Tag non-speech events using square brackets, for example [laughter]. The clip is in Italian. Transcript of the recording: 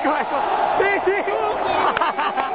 ecco, ecco. Sì, sì. [laughs] [laughs]